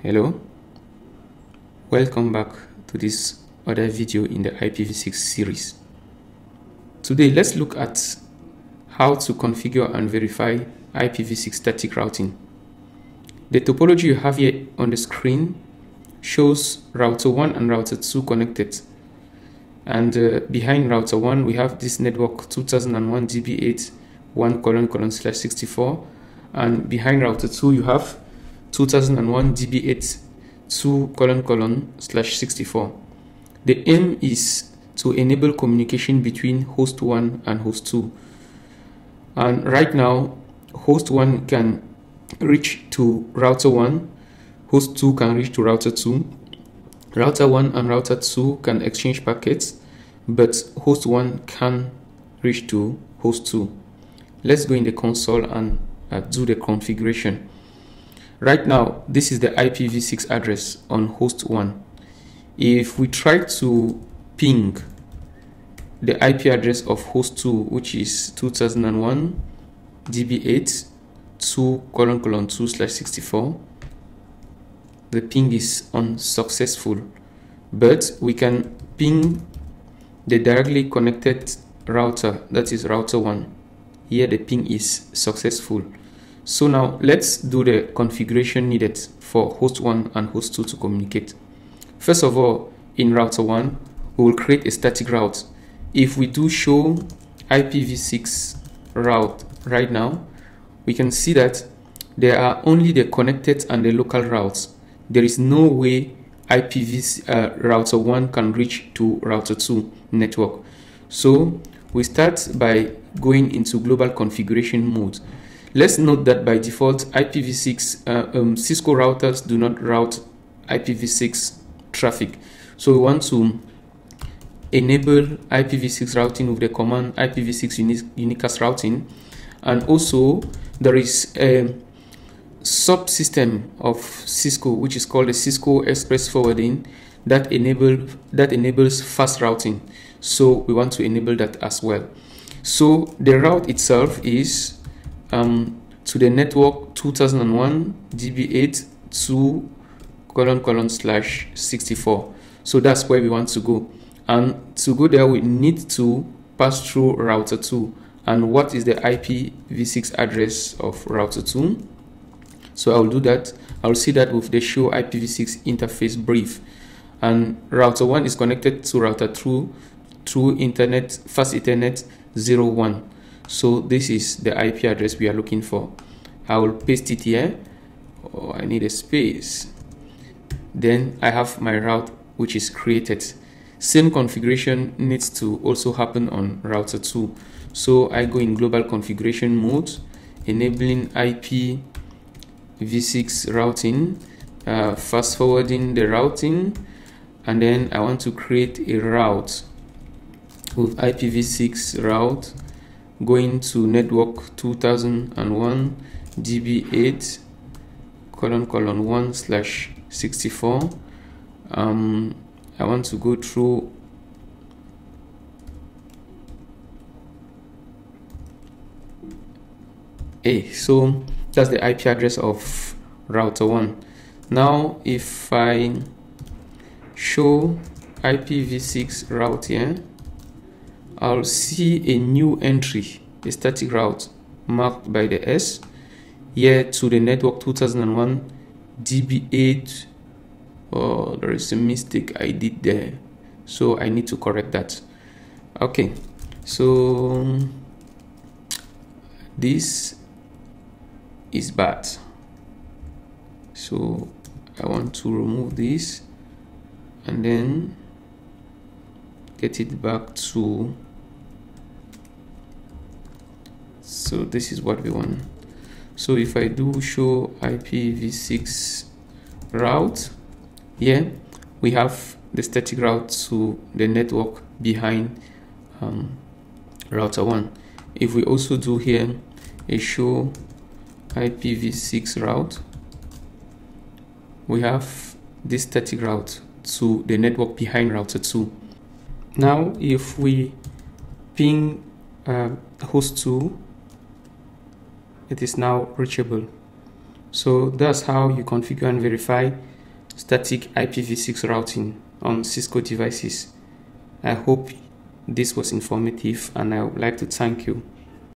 Hello, welcome back to this other video in the IPv6 series. Today let's look at how to configure and verify IPv6 static routing. The topology you have here on the screen shows router 1 and router 2 connected and uh, behind router 1 we have this network 2001 db8 1 colon colon slash 64 and behind router 2 you have 2001 db8 2 colon colon slash 64 the aim is to enable communication between host 1 and host 2 and right now host 1 can reach to router 1 host 2 can reach to router 2 router 1 and router 2 can exchange packets but host 1 can reach to host 2. Let's go in the console and uh, do the configuration. Right now, this is the IPv6 address on host 1. If we try to ping the IP address of host 2, which is 2001 db8 2 colon colon 2 slash 64, the ping is unsuccessful. But we can ping the directly connected router that is router 1 here the ping is successful so now let's do the configuration needed for host 1 and host 2 to communicate first of all in router 1 we will create a static route if we do show IPv6 route right now we can see that there are only the connected and the local routes there is no way IPv uh, router 1 can reach to router 2 network. So we start by going into global configuration mode. Let's note that by default IPv6 uh, um, Cisco routers do not route IPv6 traffic. So we want to enable IPv6 routing with the command IPv6 unicast routing and also there is a subsystem of Cisco, which is called the Cisco Express Forwarding, that enable that enables fast routing. So we want to enable that as well. So the route itself is um, to the network 2001 db8 2 colon colon slash 64. So that's where we want to go. And to go there, we need to pass through router 2. And what is the IPv6 address of router 2? So I'll do that. I'll see that with the show IPv6 interface brief. And router 1 is connected to router 2 through internet, fast ethernet 01. So this is the IP address we are looking for. I will paste it here. Oh, I need a space. Then I have my route which is created. Same configuration needs to also happen on router 2. So I go in global configuration mode, enabling IP v6 routing uh, fast forwarding the routing and then I want to create a route with IPv6 route going to network 2001 db8 colon colon 1 slash 64 um, I want to go through a. So that's the IP address of router 1 now if I show IPv6 route here I'll see a new entry a static route marked by the S here to the network 2001 db8 oh there is a mistake I did there so I need to correct that. Okay so this is bad. So I want to remove this and then get it back to so this is what we want so if I do show IPv6 route here we have the static route to the network behind um, router 1 if we also do here a show IPv6 route, we have this static route to the network behind router 2. Now, if we ping uh, host 2, it is now reachable. So that's how you configure and verify static IPv6 routing on Cisco devices. I hope this was informative and I would like to thank you